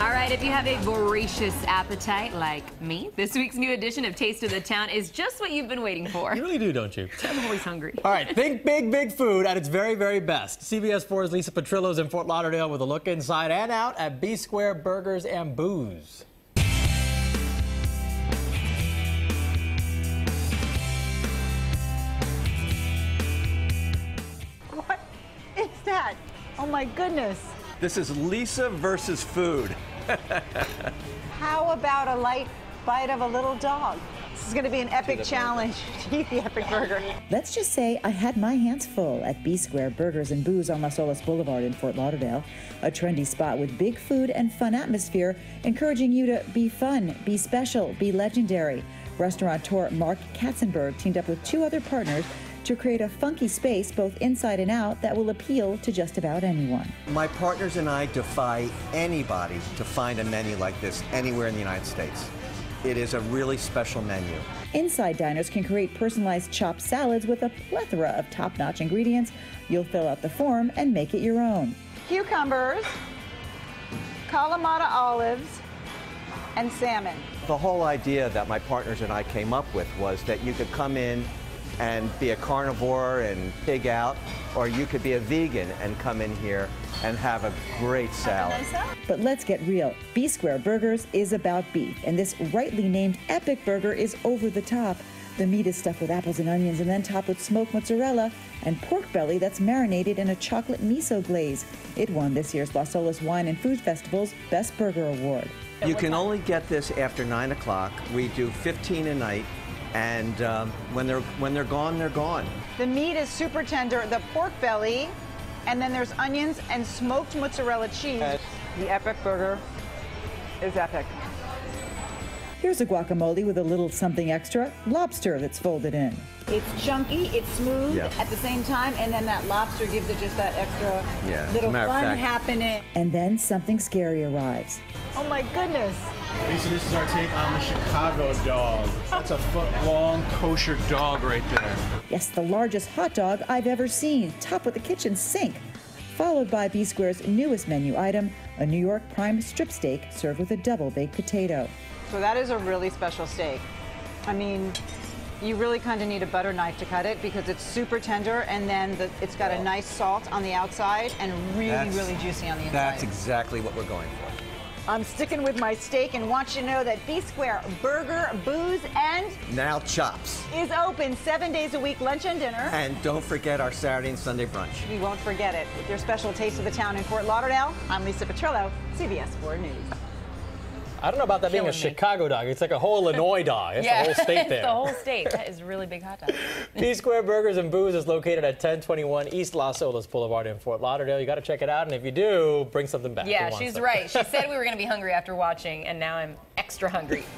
All right, if you have a voracious appetite like me, this week's new edition of Taste of the Town is just what you've been waiting for. You really do, don't you? I'm always hungry. All right, think big, big food at its very, very best. CBS 4's Lisa Petrillo's in Fort Lauderdale with a look inside and out at B Square Burgers and Booze. What is that? Oh my goodness. This is Lisa versus food. How about a light bite of a little dog? This is going to be an epic challenge to eat the epic burger. Let's just say I had my hands full at B Square Burgers and Booze on Las Olas Boulevard in Fort Lauderdale, a trendy spot with big food and fun atmosphere, encouraging you to be fun, be special, be legendary. Restaurateur Mark Katzenberg teamed up with two other partners to create a funky space both inside and out that will appeal to just about anyone. My partners and I defy anybody to find a menu like this anywhere in the United States. It is a really special menu. Inside diners can create personalized chopped salads with a plethora of top notch ingredients. You'll fill out the form and make it your own. Cucumbers, Kalamata olives, and salmon. The whole idea that my partners and I came up with was that you could come in and be a carnivore and pig out, or you could be a vegan and come in here and have a great salad. But let's get real. B Square Burgers is about beef, and this rightly named epic burger is over the top. The meat is stuffed with apples and onions and then topped with smoked mozzarella and pork belly that's marinated in a chocolate miso glaze. It won this year's Las Olas Wine and Food Festival's Best Burger Award. You can only get this after 9 o'clock. We do 15 a night, and um, when, they're, when they're gone, they're gone. The meat is super tender. The pork belly, and then there's onions and smoked mozzarella cheese. The epic burger is epic. Here's a guacamole with a little something extra lobster that's folded in. It's chunky, it's smooth Yeah. at the same time, and then that lobster gives it just that extra Yeah, little fun fact- happening. And then something scary arrives. Oh my goodness. Lisa, this is our take on the Chicago dog. That's a foot long kosher dog right there. Yes, the largest hot dog I've ever seen, topped with a kitchen sink. Followed by B Square's newest menu item, a New York prime strip steak served with a double baked potato. So that is a really special steak. I mean, you really kind of need a butter knife to cut it because it's super tender and then the, it's got a nice salt on the outside and really, That's- really juicy on the inside. That's exactly what we're going for. I'm sticking with my steak and want you to know that B Square Burger, Booze, and Now chops. is open seven days a week, lunch and dinner. And don't forget our Saturday and Sunday brunch. We won't forget it. With your special taste of the town in Fort Lauderdale, I'm Lisa Petrillo, CBS 4 News. I don't know about that being a me. Chicago dog. It's like a whole Illinois dog. It's the whole state there. the whole state. That is really big hot dog. B Square Burgers and Booze is located at 1021 East Las Olas Boulevard in Fort Lauderdale. You got to check it out, and if you do, bring something back. Yeah, she's it? right. She said we were going to be hungry after watching, and now I'm extra hungry.